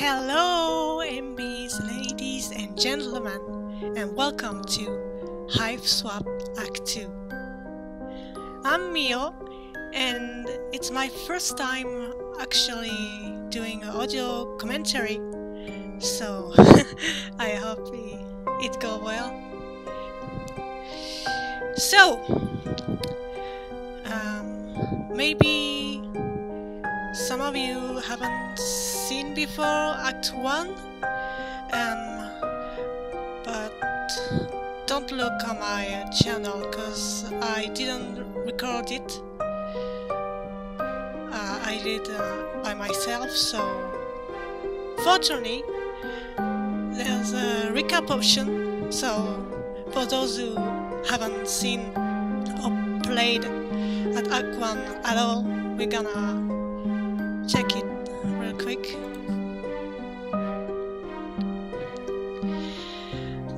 Hello, MBs, ladies and gentlemen, and welcome to Hiveswap Act 2. I'm Mio, and it's my first time actually doing an audio commentary, so I hope it go well. So, um, maybe some of you haven't seen before Act 1, um, but don't look on my channel because I didn't record it. Uh, I did uh, by myself, so fortunately there's a recap option, so for those who haven't seen or played at Act 1 at all, we're gonna check it real quick.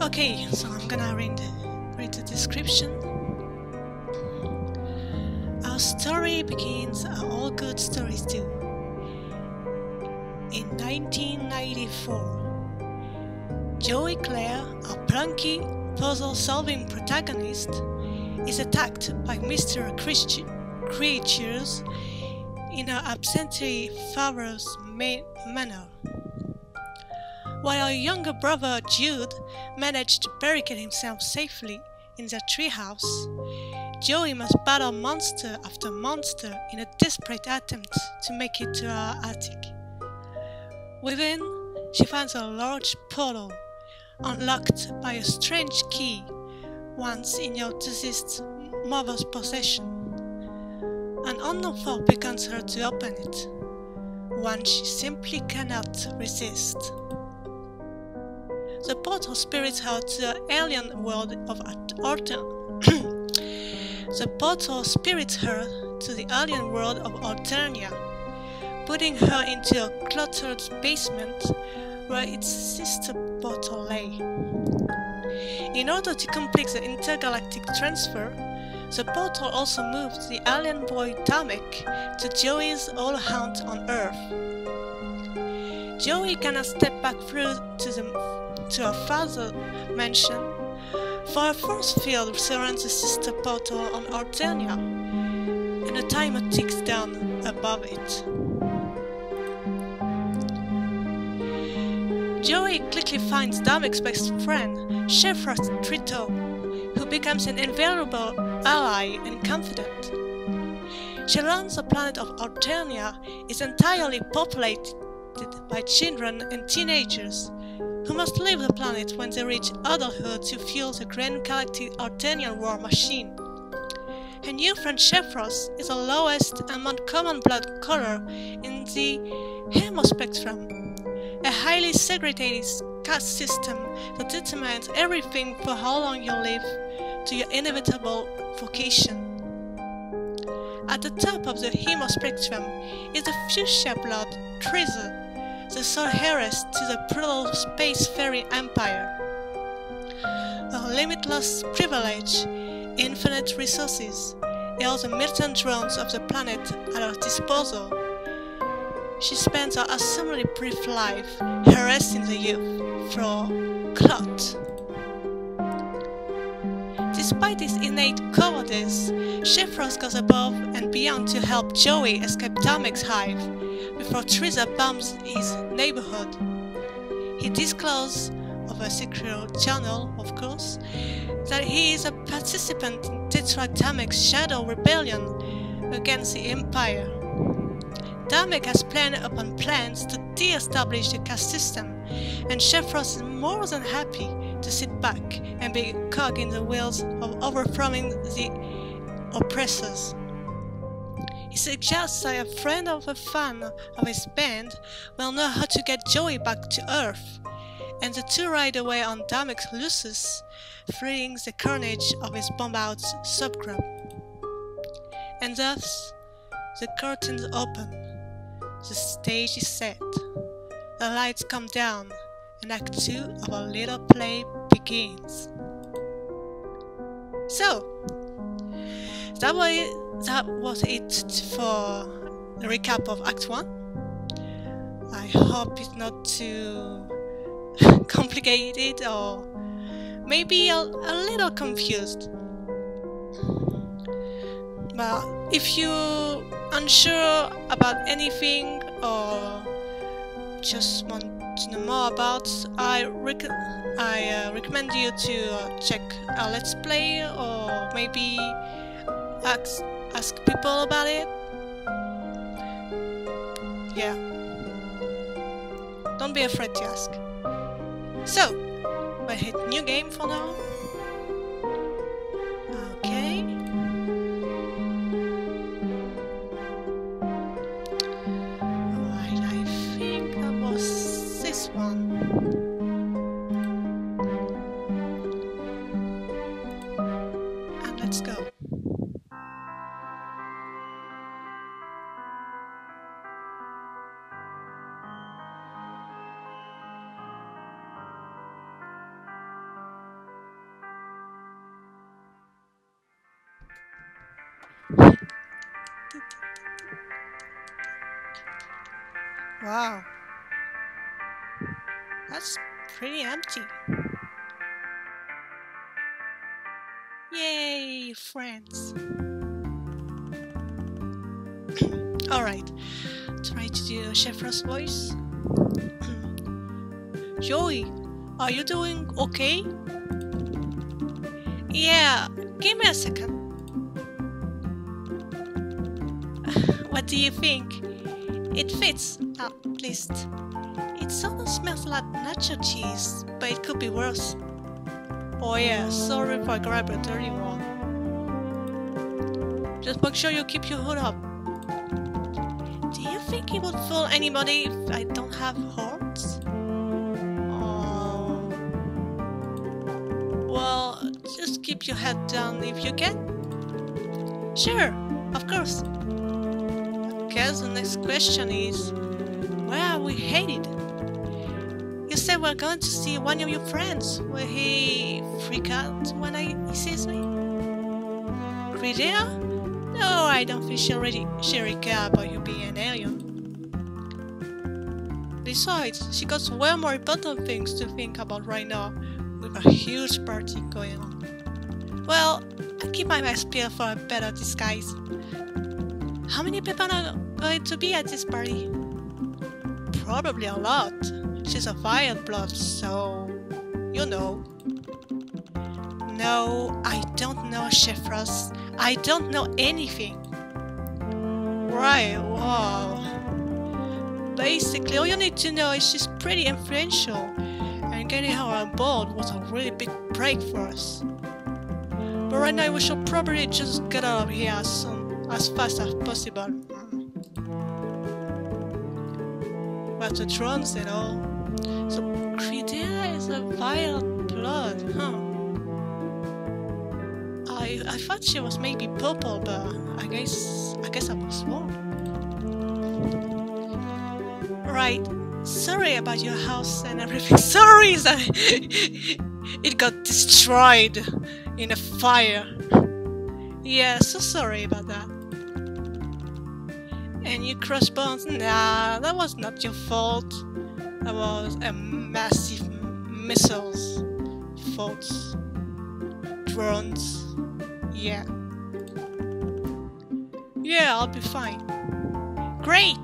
Okay, so I'm gonna read the, read the description. Our story begins all good stories do. In 1994, Joey Claire, a plunky, puzzle-solving protagonist, is attacked by Mr. Christian creatures in her absentee father's manner. While her younger brother Jude managed to barricade himself safely in their treehouse, Joey must battle monster after monster in a desperate attempt to make it to her attic. Within, she finds a large portal, unlocked by a strange key, once in your deceased mother's possession. An unknown thought beckons her to open it, one she simply cannot resist. The portal spirits her to the alien world of Arten. the portal spirits her to the alien world of Alternia, putting her into a cluttered basement where its sister portal lay. In order to complete the intergalactic transfer, the portal also moved the alien boy Dammek to Joey's old haunt on Earth. Joey cannot step back through to, the, to her father's mansion, for a force field surrounds the sister portal on Alternia, and a timer ticks down above it. Joey quickly finds Dammek's best friend, Xefros Tritoh, who becomes an invaluable ally and confidant. She the planet of Alternia is entirely populated by children and teenagers who must leave the planet when they reach adulthood to fuel the grand galactic Alternian war machine. Her new friend Xefros is the lowest and most common blood color in the hemospectrum, a highly segregated caste system that determines everything for how long you live to your inevitable vocation. At the top of the hemospectrum is the fuchsia blood Trizza, the sole heiress to the brutal spacefaring empire. Her limitless privilege, infinite resources, and all the militant drones of the planet at her disposal. She spends her assumably brief life harassing the youth for clot. Despite his innate cowardice, Xefros goes above and beyond to help Joey escape Dammek's hive before Trizza bombs his neighborhood. He discloses, of a secret channel, of course, that he is a participant in Tetra Dammek's shadow rebellion against the Empire. Damek has planned upon plans to de-establish the caste system, and Xefros is more than happy to sit back and be cog in the wheels of overthrowing the oppressors. He suggests that a friend of a fan of his band will know how to get Joey back to Earth, and the two ride away on Dammek's lusus, freeing the carnage of his bomb-out subgroup. And thus, the curtains open, the stage is set, the lights come down, and Act 2 of our little play begins. So, that was, that was it for the recap of Act 1. I hope it's not too complicated or maybe a, a little confused. But if you're unsure about anything or just want to know more about, I, rec I uh, recommend you to uh, check a Let's Play or maybe ask, ask people about it. Yeah. Don't be afraid to ask. So, I hit new game for now. Let's go. Wow. That's pretty empty. Yay, friends. Alright, try to do Xefros's voice. Joey, are you doing okay? Yeah, give me a second. what do you think? It fits, at least. It sort of smells like nacho cheese, but it could be worse. Oh eh? yeah, sorry if I grab dirty one. Just make sure you keep your hood up. Do you think it would fool anybody if I don't have horns? Oh. Well, just keep your head down if you can. Sure, of course. Guess the next question is, where are we headed? You said we're going to see one of your friends. Will he freak out when I, he sees me? Credea? No, I don't think she already she really care about you being an alien. Besides, she got way more important things to think about right now, with a huge party going on. Well, I keep my eyes peeled for a better disguise. How many people are going to be at this party? Probably a lot. She's a fire blood, so you know. No, I don't know Chef I don't know anything. Right, wow. Basically, all you need to know is she's pretty influential, and getting her on board was a really big break for us. But right now, we should probably just get out of here as soon, as fast as possible. Hmm. But the drones and all. So Credea is a violet blood, huh? I I thought she was maybe purple, but I guess I guess I was wrong. Right. Sorry about your house and everything. Sorry that it got destroyed in a fire. Yeah, so sorry about that. And you crushed bones? Nah, that was not your fault. Was a massive missiles fault. Drones. Yeah. Yeah, I'll be fine. Great!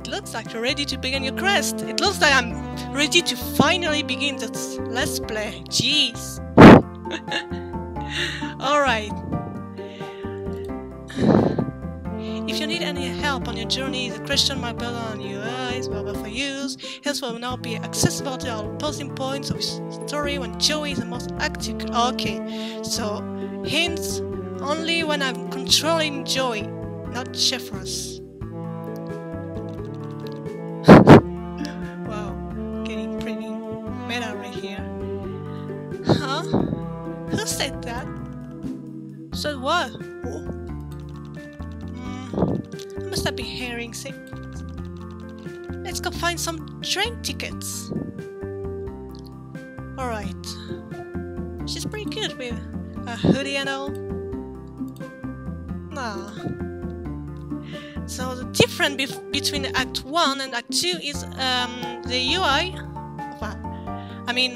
It looks like you're ready to begin your quest. It looks like I'm ready to finally begin this Let's Play. Jeez. Alright. If you need any help on your journey, the question mark button on your for use. His will now be accessible to all posting points of story when Joey is the most active. Okay, so hints only when I'm controlling Joey, not Xefros. wow, getting pretty meta right here. Huh? Who said that? So what? Oh. Mm, I must have been hearing things. Let's go find some train tickets. Alright. She's pretty good with a hoodie and all. Nah. So the difference between Act 1 and Act 2 is um, the UI. I mean,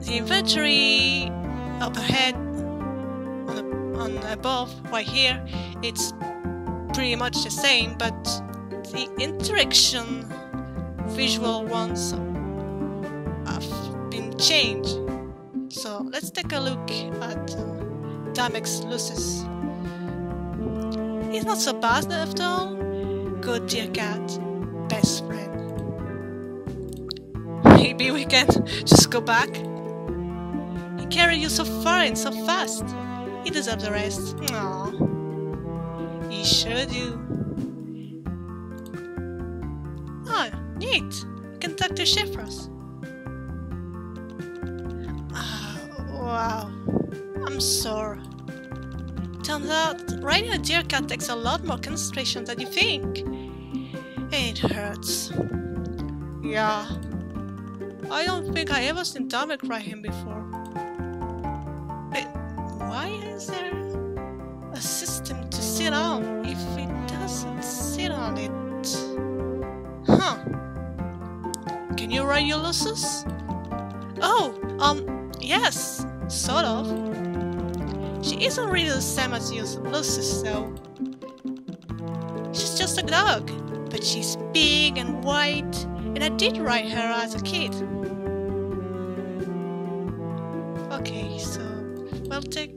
the inventory up ahead, on, on above, right here, it's pretty much the same, but the interaction visual ones have been changed. So let's take a look at uh, Dammek's lusus. He's not so bad after all. Good dear cat, best friend. Maybe we can just go back? He carried you so far and so fast. He deserves the rest. Aww. He sure do. Oh, neat. We can talk to Xefros. Ah, wow. I'm sore. Turns out, riding a deer cat takes a lot more concentration than you think. It hurts. Yeah. I don't think I ever seen Dammek ride him before. But why is there a system to sit on if it doesn't sit on it? Can you your lusus? Oh, um, yes, sort of. She isn't really the same as lusus, though. She's just a dog, but she's big and white, and I did ride her as a kid. Okay, so we'll take